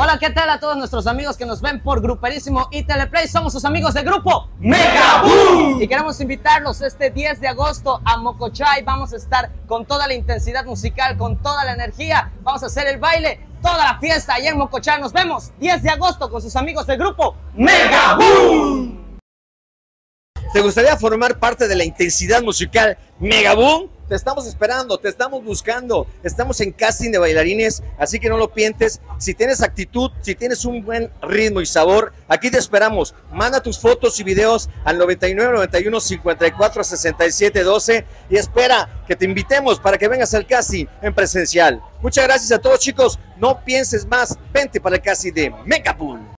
Hola, ¿qué tal a todos nuestros amigos que nos ven por Gruperísimo y Teleplay? Somos sus amigos de grupo Mega Boom. Y queremos invitarlos este 10 de agosto a Mocochay. Vamos a estar con toda la intensidad musical, con toda la energía. Vamos a hacer el baile, toda la fiesta allá en Mocochay. Nos vemos 10 de agosto con sus amigos de grupo Mega Boom. ¿Te gustaría formar parte de la intensidad musical Mega Boom? Te estamos esperando, te estamos buscando. Estamos en casting de bailarines, así que no lo pientes. Si tienes actitud, si tienes un buen ritmo y sabor, aquí te esperamos. Manda tus fotos y videos al 99 91 54 67 12 y espera que te invitemos para que vengas al casting en presencial. Muchas gracias a todos, chicos. No pienses más, vente para el casting de Megapool.